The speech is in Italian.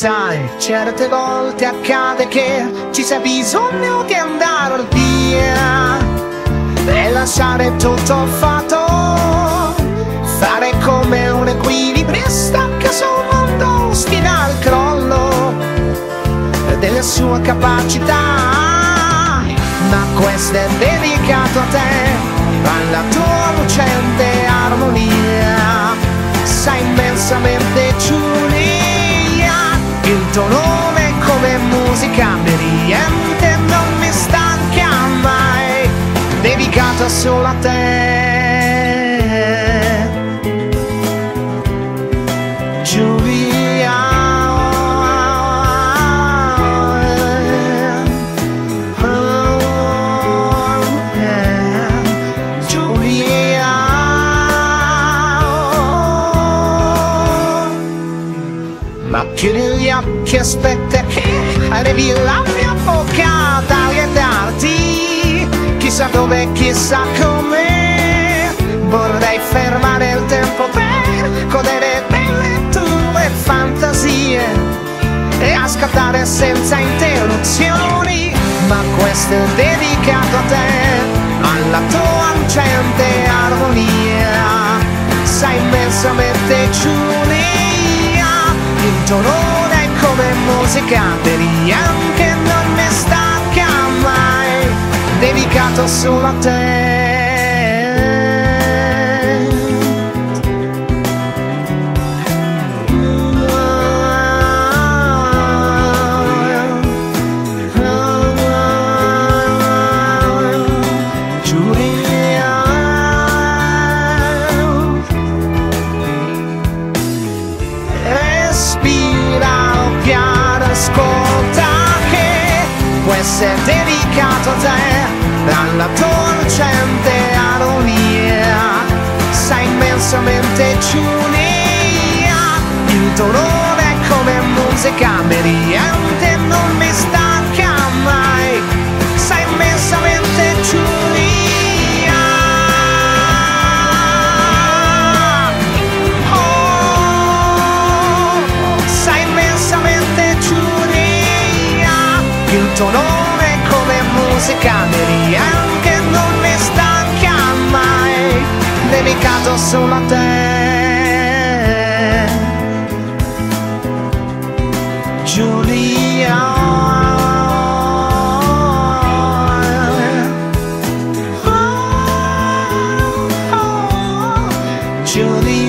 sai, certe volte accade che ci sia bisogno di andare via e lasciare tutto fatto, fare come un equilibrista che sul mondo sfida il crollo delle sue capacità, ma questo è dedicato a te, alla tua musica mi chiudi gli occhi, aspetta. Che arrivi la mia bocca ad allietarti Chissà dove, chissà come. Vorrei fermare il tempo per godere delle tue fantasie E ascoltare senza interruzioni. Ma questo è dedicato a te Alla tua lucente armonia. Sei immensamente Giulia Tuo nome è come musica Brillante non mi stanca mai. Dedicato solo a te questo è dedicato a te, alla tua lucente aronia. Sei immensamente Giulia, il nome è come musica meriente, Il tuo nome come musica meriente Non mi stanca mai. Dedicato solo a te. Giulia. Oh, oh, Giulia